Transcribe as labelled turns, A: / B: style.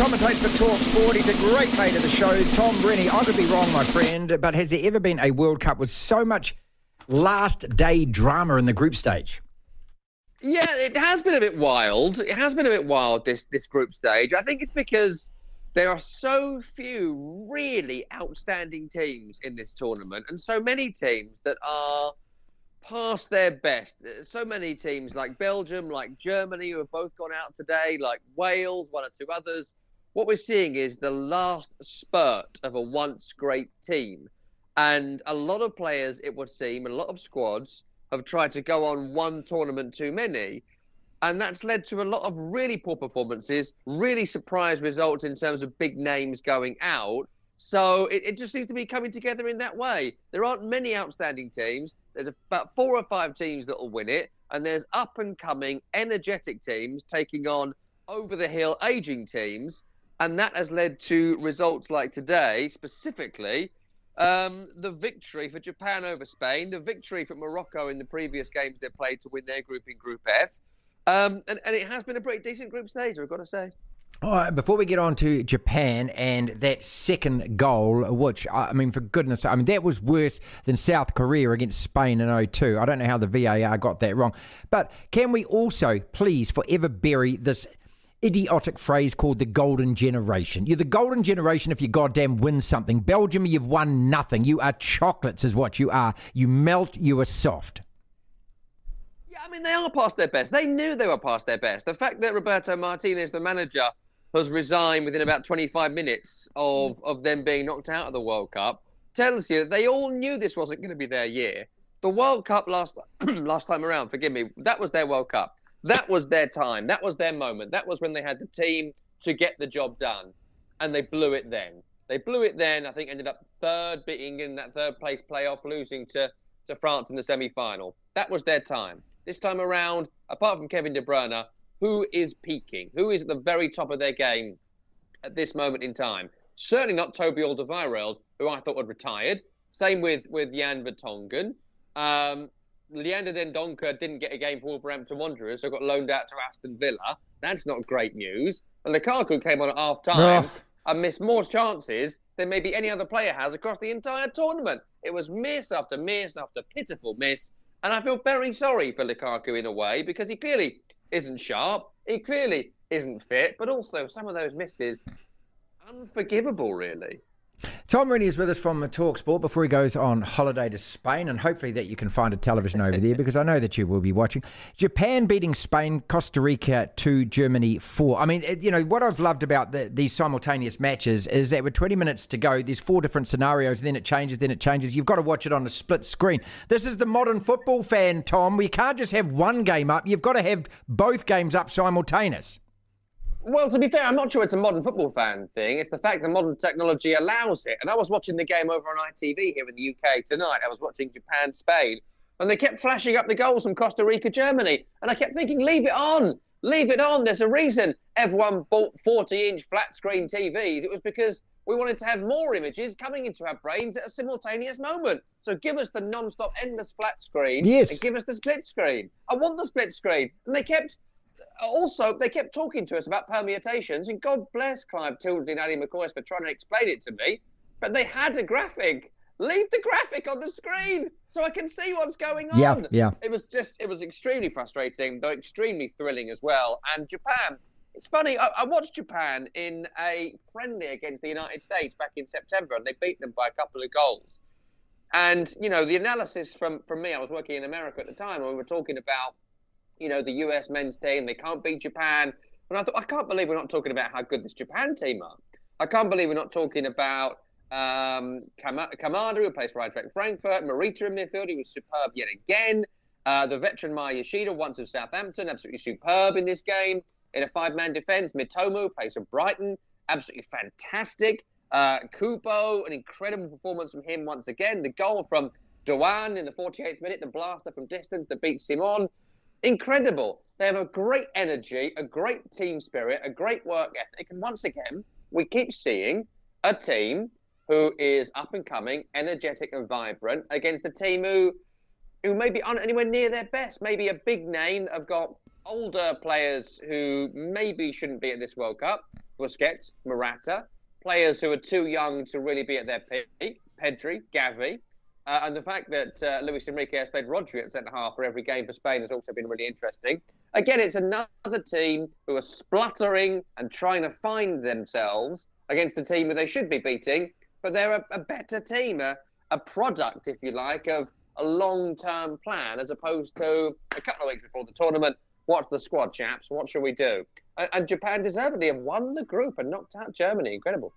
A: commentates for Talk Sport. He's a great mate of the show, Tom Rennie. I could be wrong, my friend, but has there ever been a World Cup with so much last day drama in the group stage?
B: Yeah, it has been a bit wild. It has been a bit wild this this group stage. I think it's because there are so few really outstanding teams in this tournament, and so many teams that are past their best. So many teams like Belgium, like Germany, who have both gone out today, like Wales, one or two others. What we're seeing is the last spurt of a once great team. And a lot of players, it would seem, and a lot of squads have tried to go on one tournament too many. And that's led to a lot of really poor performances, really surprise results in terms of big names going out. So it, it just seems to be coming together in that way. There aren't many outstanding teams. There's about four or five teams that will win it, and there's up and coming, energetic teams taking on over the hill, aging teams, and that has led to results like today, specifically. Um, the victory for Japan over Spain, the victory for Morocco in the previous games they played to win their group in Group F. Um, and, and it has been a pretty decent group stage, I've got to say.
A: All right, before we get on to Japan and that second goal, which, I mean, for goodness, I mean, that was worse than South Korea against Spain in 02. I don't know how the VAR got that wrong. But can we also please forever bury this idiotic phrase called the golden generation? You're the golden generation if you goddamn win something. Belgium, you've won nothing. You are chocolates, is what you are. You melt, you are soft.
B: Yeah, I mean, they are past their best. They knew they were past their best. The fact that Roberto Martinez, the manager, has resigned within about 25 minutes of, of them being knocked out of the World Cup tells you they all knew this wasn't going to be their year. The World Cup last last time around, forgive me, that was their World Cup. That was their time. That was their moment. That was when they had the team to get the job done, and they blew it then. They blew it then. I think ended up third, beating in that third place playoff, losing to to France in the semi final. That was their time. This time around, apart from Kevin De Bruyne, who is peaking, who is at the very top of their game at this moment in time. Certainly not Toby Alderweireld, who I thought had retired. Same with with Jan Vertonghen. Um, Leander Dendoncker didn't get a game for Wolverhampton Wanderers, so got loaned out to Aston Villa. That's not great news. And Lukaku came on at half time oh. and missed more chances than maybe any other player has across the entire tournament. It was miss after miss after pitiful miss. And I feel very sorry for Lukaku in a way because he clearly isn't sharp. He clearly isn't fit, but also some of those misses, unforgivable, really.
A: Tom Rennie is with us from Talk Sport before he goes on holiday to Spain, and hopefully that you can find a television over there because I know that you will be watching. Japan beating Spain, Costa Rica to Germany four. I mean, you know what I've loved about the, these simultaneous matches is that with 20 minutes to go, there's four different scenarios. Then it changes, then it changes. You've got to watch it on a split screen. This is the modern football fan, Tom. We can't just have one game up. You've got to have both games up simultaneous.
B: Well, to be fair, I'm not sure it's a modern football fan thing. It's the fact that modern technology allows it. And I was watching the game over on ITV here in the UK tonight. I was watching Japan Spain, and they kept flashing up the goals from Costa Rica Germany. And I kept thinking, leave it on, leave it on. There's a reason everyone bought 40 inch flat screen TVs. It was because we wanted to have more images coming into our brains at a simultaneous moment. So give us the non stop, endless flat screen.
A: Yes.
B: And give us the split screen. I want the split screen. And they kept also, they kept talking to us about permutations, and God bless Clive Tyldesley and Ally McCoist for trying to explain it to me. But they had a graphic. Leave the graphic on the screen so I can see what's going on.
A: Yeah, yeah.
B: It was just, it was extremely frustrating, though extremely thrilling as well. And Japan, it's funny. I, I, watched Japan in a friendly against the United States back in September, and they beat them by a couple of goals. And you know, the analysis from from me, I was working in America at the time, and we were talking about you know, the US men's team. They can't beat Japan. And I thought, I can't believe we're not talking about how good this Japan team are. I can't believe we're not talking about um, Kamada, who plays for Eintracht Frankfurt, Morita in midfield, who was superb yet again. Uh, the veteran Maya Yoshida, once of Southampton, absolutely superb in this game. In a five-man defence, Mitoma plays for Brighton, absolutely fantastic. Uh, Kubo, an incredible performance from him once again. The goal from Doan in the 48th minute, the blaster from distance that beats Simon incredible. They have a great energy, a great team spirit, a great work ethic. And once again, we keep seeing a team who is up and coming, energetic and vibrant against a team who who maybe aren't anywhere near their best. Maybe a big name have got older players who maybe shouldn't be at this World Cup. Busquets, Morata, players who are too young to really be at their peak, Pedri, Gavi, uh, and the fact that uh, Luis Enrique has played Rodri at centre half for every game for Spain has also been really interesting. Again, it's another team who are spluttering and trying to find themselves against a team that they should be beating, but they're a, a better team, a, a product, if you like, of a long term plan as opposed to a couple of weeks before the tournament. What's the squad, chaps? What shall we do? And, and Japan deservedly have won the group and knocked out Germany. Incredible.